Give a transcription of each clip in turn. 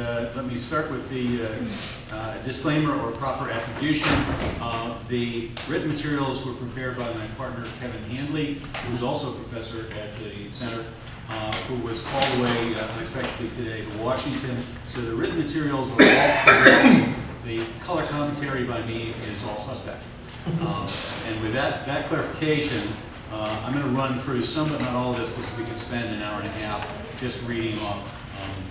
Uh, Let me start with the uh, uh, disclaimer or proper attribution. The written materials were prepared by my partner Kevin Handley, who is also a professor at the center, uh, who was called away uh, unexpectedly today to Washington. So the written materials are all. The color commentary by me is all suspect. Um, And with that, that clarification, uh, I'm going to run through some but not all of this because we could spend an hour and a half just reading off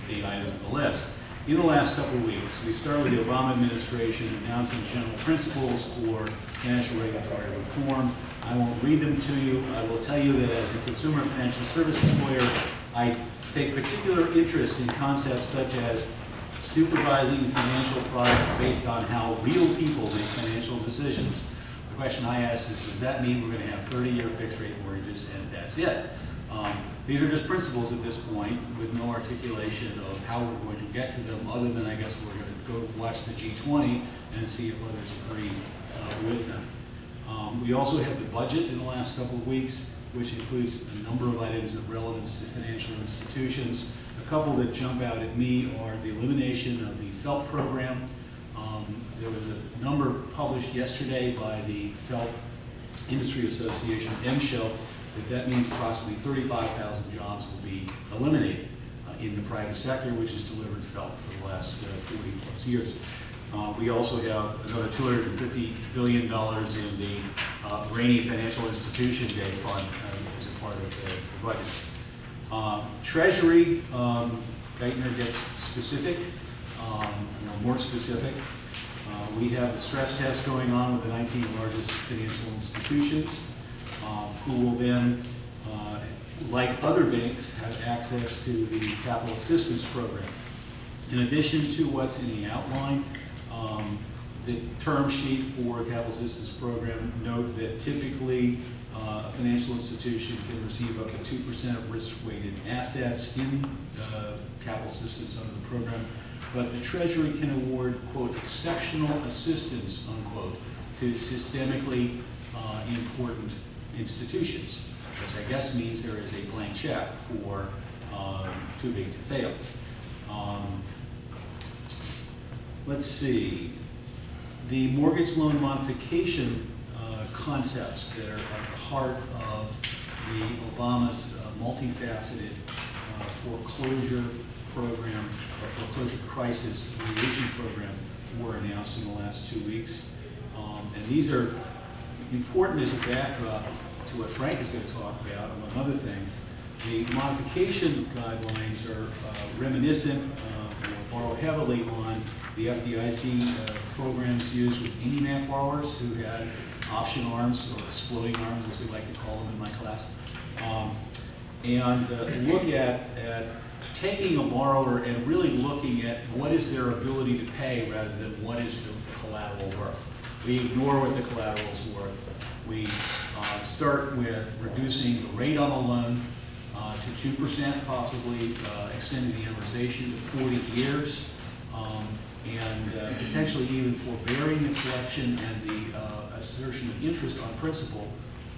the items on the list. In the last couple of weeks, we started with the Obama administration announcing general principles for financial regulatory reform. I won't read them to you. I will tell you that as a consumer financial services lawyer, I take particular interest in concepts such as supervising financial products based on how real people make financial decisions. The question I ask is, does that mean we're going to have 30-year fixed-rate mortgages and that's it? Um, These are just principles at this point with no articulation of how we're going to get to them, other than I guess we're going to go watch the G20 and see if others agree uh, with them. Um, We also have the budget in the last couple of weeks, which includes a number of items of relevance to financial institutions. A couple that jump out at me are the elimination of the FFELP program. Um, There was a number published yesterday by the FFELP Industry Association, MSHL, that that means approximately 35,000 jobs will be eliminated uh, in the private sector, which has delivered FFELP for the last uh, 40 plus years. Uh, We also have another $250 billion in the uh, Rainy Financial Institution Day Fund as a part of the budget. Uh, Treasury, um, Geithner gets specific, um, you know, more specific. Uh, We have the stress test going on with the 19 largest financial institutions, uh, who will then, uh, like other banks, have access to the capital assistance program. In addition to what's in the outline, um, the term sheet for the capital assistance program note that typically uh, a financial institution can receive up to 2% of risk-weighted assets in uh, capital assistance under the program, but the Treasury can award, quote, exceptional assistance, unquote, to systemically uh, important institutions, which I guess means there is a blank check for um, too big to fail. Um, Let's see, the mortgage loan modification uh, concepts that are at the heart of the Obama's uh, multifaceted uh, foreclosure program, or foreclosure crisis mediation program were announced in the last two weeks. Um, And these are important as a backdrop to what Frank is going to talk about, among other things. The modification guidelines are uh, reminiscent, uh, or borrow heavily on the FDIC uh, programs used with IndyMac borrowers who had option arms, or exploding arms, as we like to call them in my class. Um, And uh, look at, at taking a borrower and really looking at what is their ability to pay rather than what is the collateral worth. We ignore what the collateral is worth. We uh, start with reducing the rate on a loan uh, to 2%, possibly uh, extending the amortization to 40 years, um, and uh, potentially even forbearing the collection and the uh, assertion of interest on principal,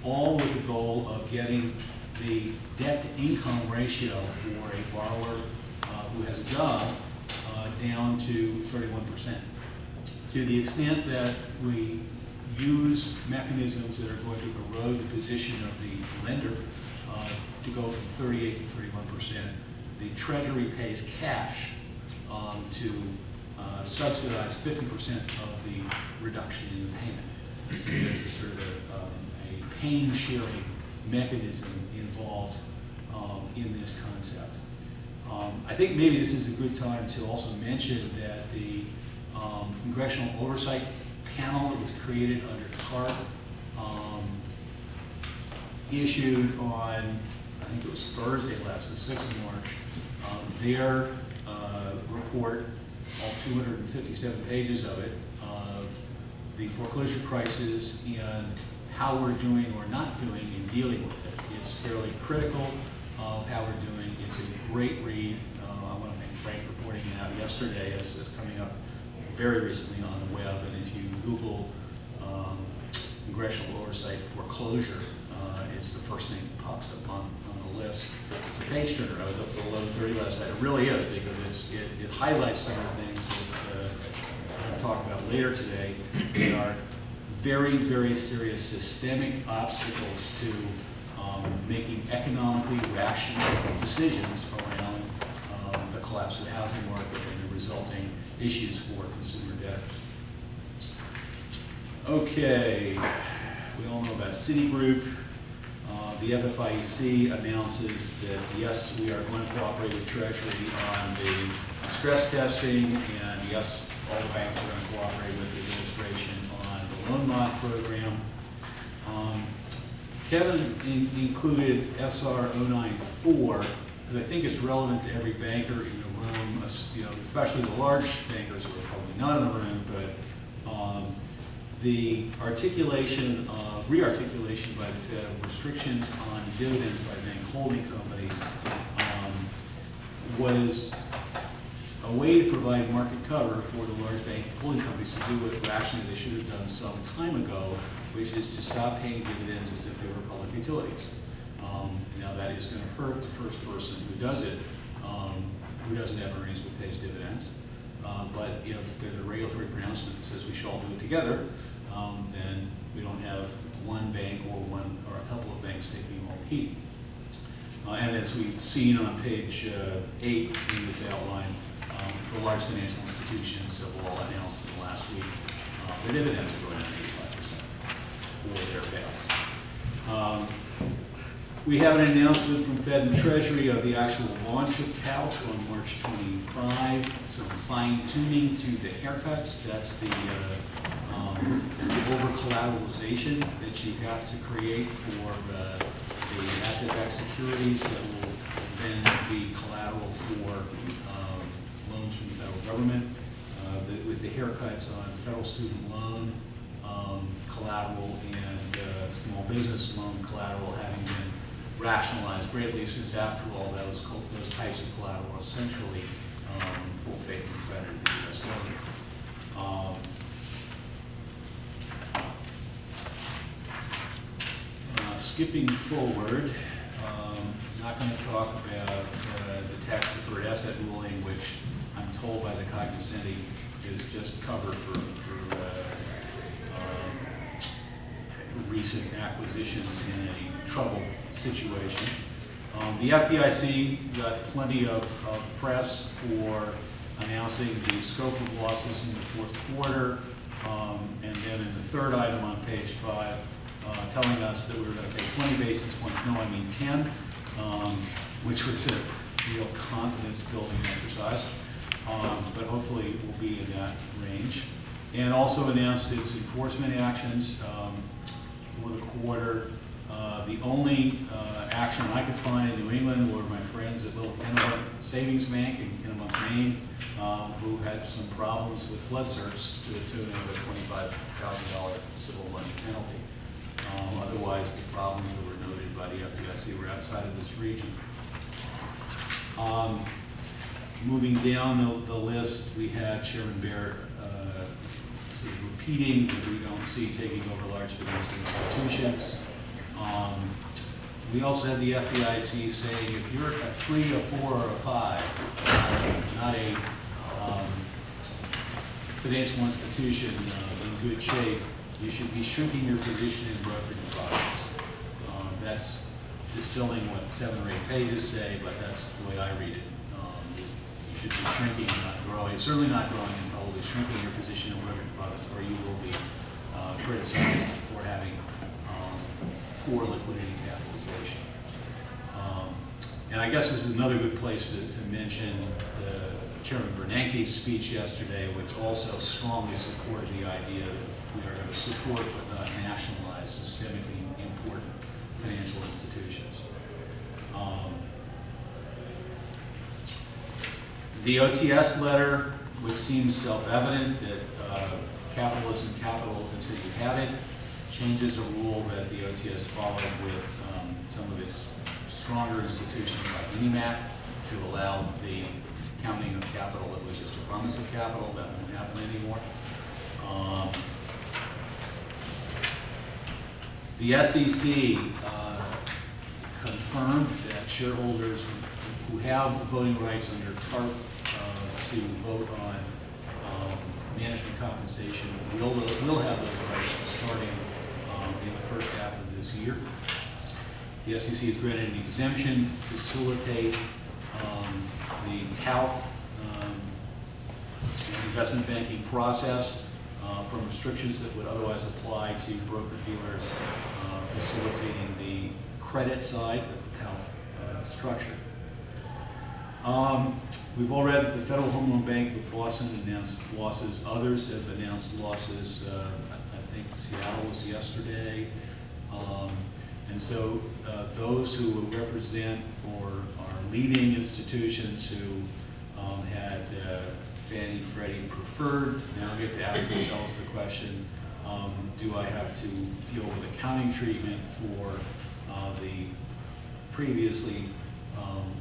all with the goal of getting the debt-to-income ratio for a borrower uh, who has a job down to 31% to the extent that we use mechanisms that are going to erode the position of the lender uh, to go from 38 to 31 percent, the Treasury pays cash um, to uh, subsidize 50 percent of the reduction in the payment. So there's a sort of a, um, a pain-sharing mechanism involved um, in this concept. Um, I think maybe this is a good time to also mention that the um, Congressional Oversight Panel that was created under TARP um, issued on, I think it was Thursday last, the 6th of March, um, their uh, report, all 257 pages of it, of the foreclosure crisis and how we're doing or not doing in dealing with it. It's fairly critical of how we're doing. It's a great read. Uh, I want to thank Frank for pointing it out yesterday as it's coming up very recently on the web. And if you Google um, congressional oversight foreclosure, uh, it's the first thing that pops up on, on the list. It's a page turner, I was up to eleven thirty last night, it really is, because it's, it it highlights some of the things that uh, I'm talk about later today, that are very, very serious systemic obstacles to um, making economically rational decisions around collapse of the housing market and the resulting issues for consumer debtors. Okay, we all know about Citigroup. Uh, The FFIEC announces that, yes, we are going to cooperate with Treasury on the stress testing, and yes, all the banks are going to cooperate with the administration on the loan mod program. Um, Kevin in- included SR 094, I think is relevant to every banker in the room, you know, especially the large bankers who are probably not in the room, but um, the articulation, of re-articulation by the Fed of restrictions on dividends by bank holding companies um, was a way to provide market cover for the large bank holding companies to do what rationally they should have done some time ago, which is to stop paying dividends as if they were public utilities. Um, Now, that is going to hurt the first person who does it, um, who doesn't have earnings but pays dividends. Uh, But if there's a regulatory pronouncement that says we should all do it together, um, then we don't have one bank or one, or a couple of banks taking all the heat. Uh, And as we've seen on page uh, eight in this outline, um, the large financial institutions have all announced in the last week, uh, their dividends are going down eighty-five percent or thereabouts. Um, We have an announcement from Fed and Treasury of the actual launch of TALF on March 25, some fine tuning to the haircuts. That's the uh, um, the over-collateralization that you have to create for uh, the asset-backed securities that will then be collateral for um, loans from the federal government. Uh, the- With the haircuts on federal student loan um, collateral and uh, small business loan collateral having been rationalized greatly since after all, those, those types of collateral essentially um, full faith and credit of the U.S. government. Um, uh, Skipping forward, um, not going to talk about uh, the tax deferred asset ruling, which I'm told by the cognoscenti is just cover for, for uh, recent acquisitions in a troubled situation. Um, The FDIC got plenty of, of press for announcing the scope of losses in the fourth quarter. Um, And then in the third item on page five, uh, telling us that we were going to pay 20 basis points, no, I mean 10, um, which was a real confidence-building exercise. Um, But hopefully it will be in that range. And also announced its enforcement actions um, for the quarter. Uh, The only uh, action I could find in New England were my friends at Little Kennebunk Savings Bank in Kennebunk, Maine, um, who had some problems with flood certs to the tune of a $25,000 civil money penalty. Um, Otherwise, the problems that were noted by the FDIC were outside of this region. Um, Moving down the, the list, we had Chairman Barrett repeating that we don't see taking over large financial institutions. Um, We also had the FDIC saying if you're a three, a four, or a five, not a um, financial institution uh, in good shape, you should be shrinking your position in brokerage products. Um, That's distilling what seven or eight pages say, but that's the way I read it. Um, You should be shrinking, not growing, certainly not growing, and probably shrinking your position in brokerage products, or you will be uh, criticized for having um, poor liquidity capitalization. Um, And I guess this is another good place to, to mention the Chairman Bernanke's speech yesterday, which also strongly supported the idea that we are going to support but not nationalize systemically important financial institutions. Um, The OTS letter, which seems self-evident that uh, capital isn't capital until you have it, changes a rule that the OTS followed with um, some of its stronger institutions like IndyMac to allow the counting of capital that was just a promise of capital. That won't happen anymore. Um, The SEC uh, confirmed that shareholders who have voting rights under TARP uh, to vote on um, management compensation will, will have those rights starting um, in the first half of this year. The SEC has granted an exemption to facilitate um, the TALF um, investment banking process uh, from restrictions that would otherwise apply to broker-dealers uh, facilitating the credit side of the TALF uh, structure. Um, We've all read the Federal Home Loan Bank of Boston announced losses. Others have announced losses. Uh, I think Seattle was yesterday. Um, And so uh, those who represent or are leading institutions who um, had uh, Fannie Freddie preferred now get to ask themselves the question, um, do I have to deal with accounting treatment for uh, the previously um,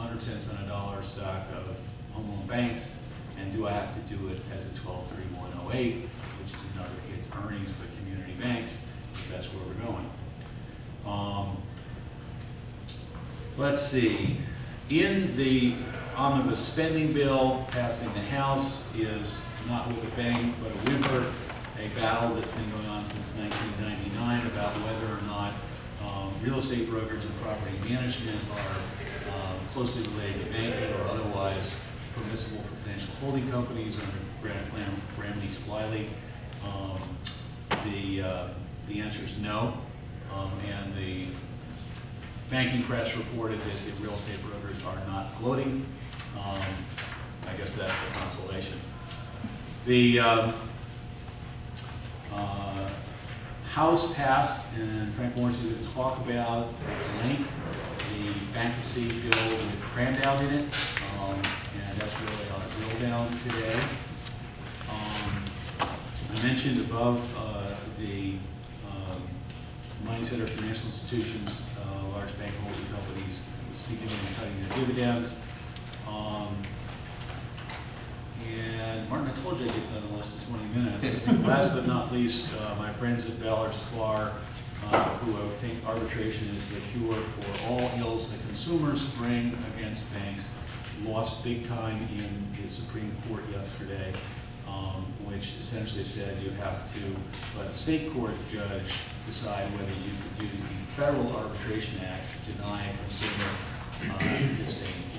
under 10 cent a dollar stock of home loan banks? And do I have to do it as a 123108, which is another hit earnings for community banks, if that's where we're going? Um, Let's see, in the omnibus spending bill passing the House is not with a bang but a whimper, a battle that's been going on since 1999 about whether or not um, real estate brokers and property management are closely related to banking or otherwise permissible for financial holding companies under Granite Lam- Ramney Spliley. Um, The, uh, the answer is no. Um, And the banking press reported that the real estate brokers are not gloating. Um, I guess that's the consolation. The um, uh, House passed, and Frank Warren's going to talk about at length the bankruptcy bill cramdown in it, um, and that's really our drill down today. Um, I mentioned above uh, the um, money center financial institutions, uh, large bank holding companies seeking and cutting their dividends. Um, And Martin, I told you I'd get done in less than 20 minutes. Last but not least, uh, my friends at Ballard Spahr, uh, who I would think arbitration is the cure for all ills that consumers bring against banks, lost big time in the Supreme Court yesterday, um, which essentially said you have to let a state court judge decide whether you could use the Federal Arbitration Act to deny a consumer uh, just a